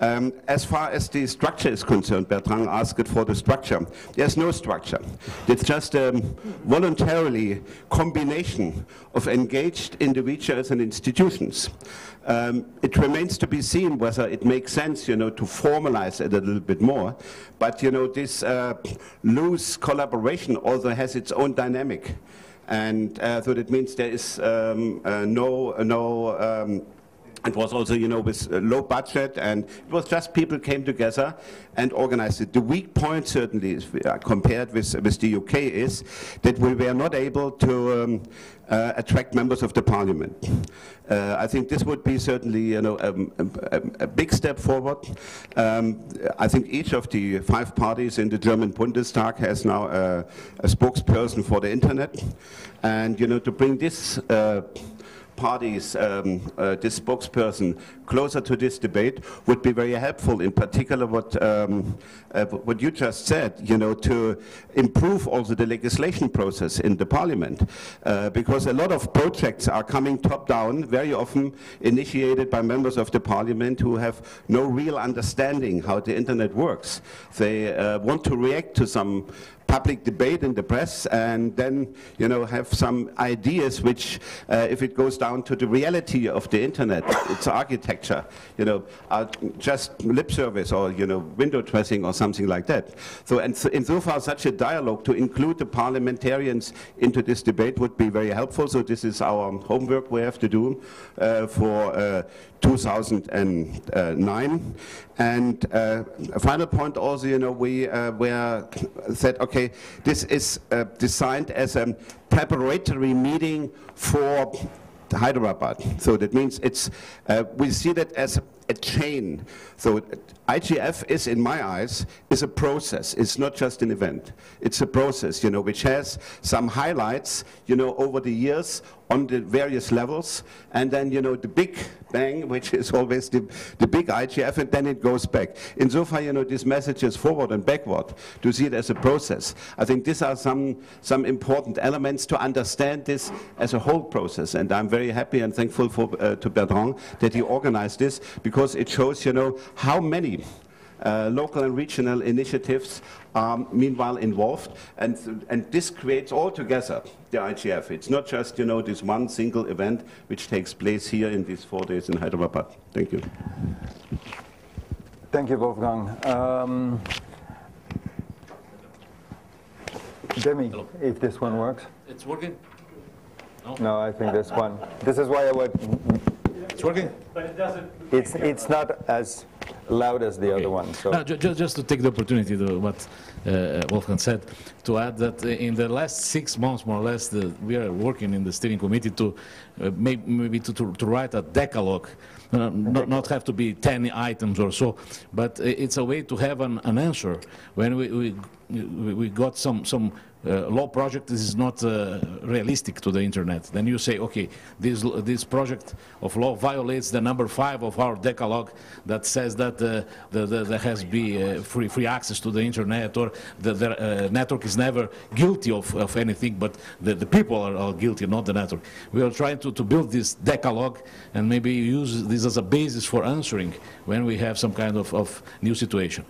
Um, as far as the structure is concerned, Bertrand asked for the structure. There's no structure. It's just a voluntarily combination of engaged individuals and institutions. Um, it remains to be seen whether it makes sense, you know, to formalize it a little bit more. But, you know, this uh, loose collaboration also has its own dynamic. And uh, so that means there is um, uh, no, no um, it was also, you know, with low budget, and it was just people came together and organized it. The weak point, certainly, is, uh, compared with, with the UK, is that we were not able to um, uh, attract members of the parliament. Uh, I think this would be certainly, you know, um, a, a, a big step forward. Um, I think each of the five parties in the German Bundestag has now a, a spokesperson for the internet, and you know, to bring this uh, parties, um, uh, this spokesperson, closer to this debate would be very helpful, in particular what, um, uh, what you just said, you know, to improve also the legislation process in the parliament. Uh, because a lot of projects are coming top-down, very often initiated by members of the parliament who have no real understanding how the internet works. They uh, want to react to some public debate in the press and then, you know, have some ideas which, uh, if it goes down to the reality of the internet, its architecture, you know, are just lip service or, you know, window dressing or something like that. So, and so, insofar such a dialogue to include the parliamentarians into this debate would be very helpful. So this is our homework we have to do uh, for uh, 2009. And uh, a final point also, you know, we uh, were said, okay, this is uh, designed as a preparatory meeting for Hyderabad. So that means it's, uh, we see that as a chain. So IGF is, in my eyes, is a process. It's not just an event. It's a process, you know, which has some highlights, you know, over the years on the various levels, and then, you know, the big bang, which is always the, the big IGF, and then it goes back. Insofar, you know, these messages forward and backward, to see it as a process. I think these are some, some important elements to understand this as a whole process, and I'm very happy and thankful for, uh, to Bertrand that he organized this, because it shows, you know, how many uh, local and regional initiatives are meanwhile involved, and, and this creates altogether the IGF. It's not just, you know, this one single event which takes place here in these four days in Hyderabad. Thank you. Thank you, Wolfgang. Um, Demi, if this one works. It's working? No? No, I think this one. This is why I would. It's working? But it doesn't. It's it's not as loud as the other one. So No, ju- ju- just to take the opportunity to what uh, Wolfgang said, to add that uh, in the last six months, more or less, the, we are working in the steering committee to uh, may, maybe to, to, to write a decalogue. Uh, not, not have to be 10 items or so, but it's a way to have an, an answer when we, we, we we got some, some uh, law project is not uh, realistic to the internet. Then you say, okay, this, this project of law violates the number five of our decalogue that says that uh, the, the, there has to be uh, free, free access to the internet or the, the uh, network is never guilty of, of anything, but the, the people are, are guilty, not the network. We are trying to, to build this decalogue and maybe use this as a basis for answering when we have some kind of, of new situation.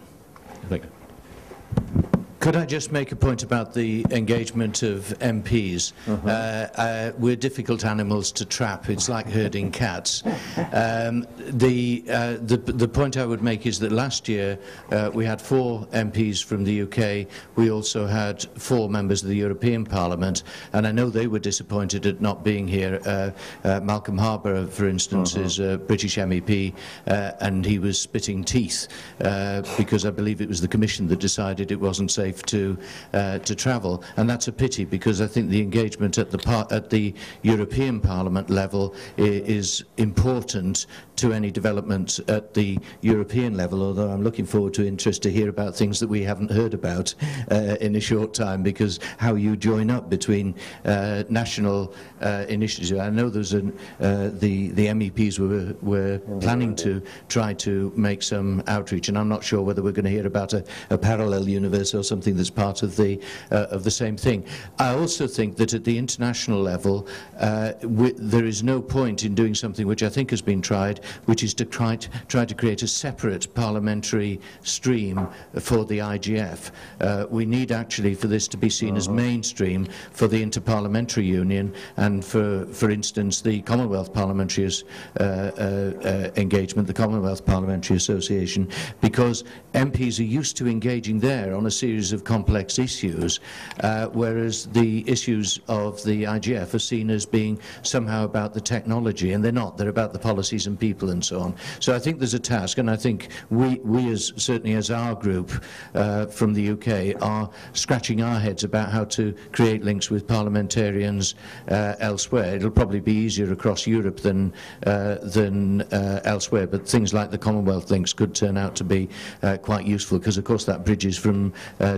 Thank you. Could I just make a point about the engagement of MPs? Uh, uh, we're difficult animals to trap. It's like herding cats. Um, the, uh, the, the point I would make is that last year uh, we had four MPs from the UK. We also had four members of the European Parliament, and I know they were disappointed at not being here. Uh, uh, Malcolm Harbour, for instance, is a British MEP, uh, and he was spitting teeth uh, because I believe it was the Commission that decided it wasn't safe to uh, to travel, and that's a pity because I think the engagement at the at the European Parliament level is important to any development at the European level. Although I'm looking forward to interest to hear about things that we haven't heard about uh, in a short time, because how you join up between uh, national uh, initiatives. I know there's an, uh, the the MEPs were were planning to try to make some outreach, and I'm not sure whether we're going to hear about a, a parallel universe or something that's part of the uh, of the same thing. I also think that at the international level, uh, there is no point in doing something which I think has been tried, which is to try to, try to create a separate parliamentary stream for the IGF. Uh, we need actually for this to be seen as mainstream for the Interparliamentary Union and for, for instance, the Commonwealth Parliamentary uh, uh, uh, engagement, the Commonwealth Parliamentary Association, because MPs are used to engaging there on a series of complex issues, uh, whereas the issues of the IGF are seen as being somehow about the technology, and they're not. They're about the policies and people and so on. So I think there's a task, and I think we, we as certainly as our group uh, from the UK are scratching our heads about how to create links with parliamentarians uh, elsewhere. It'll probably be easier across Europe than uh, than uh, elsewhere, but things like the Commonwealth links could turn out to be uh, quite useful because, of course, that bridges from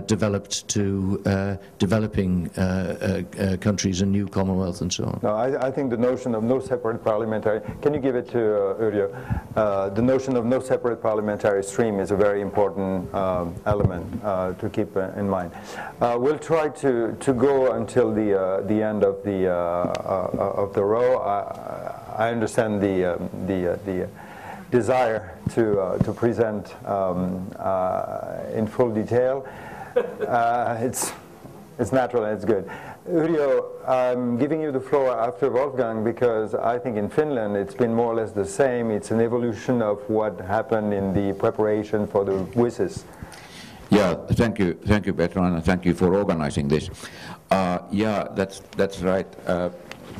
developed to uh, developing uh, uh, countries and new Commonwealth and so on. No, I, I think the notion of no separate parliamentary, can you give it to? Uh, the notion of no separate parliamentary stream is a very important element to keep in mind. We'll try to, to go until the, the end of the, of the row. I, I understand the, the, the desire to, uh, to present um, uh, in full detail. Uh, it's It's natural and it's good. Yrjö, I'm giving you the floor after Wolfgang because I think in Finland it's been more or less the same. It's an evolution of what happened in the preparation for the WSIS. Yeah, thank you, thank you, Bertrand, and thank you for organizing this. Uh, yeah, that's that's right. Uh,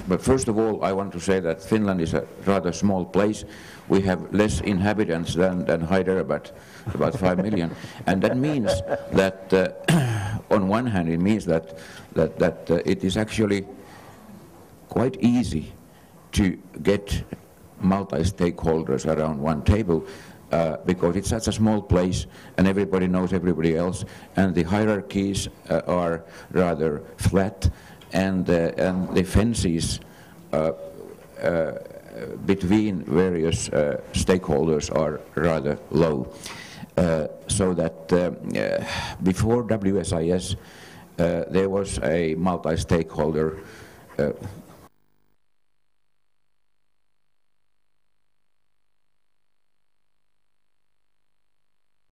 but first of all, I want to say that Finland is a rather small place. We have less inhabitants than, than Hyderabad, about 5 million. And that means that, uh, on one hand, it means that, that, that uh, it is actually quite easy to get multi-stakeholders around one table uh, because it's such a small place and everybody knows everybody else and the hierarchies uh, are rather flat and, uh, and the fences uh, between various uh, stakeholders are rather low. Uh, so that uh, uh, before WSIS there was a multi-stakeholder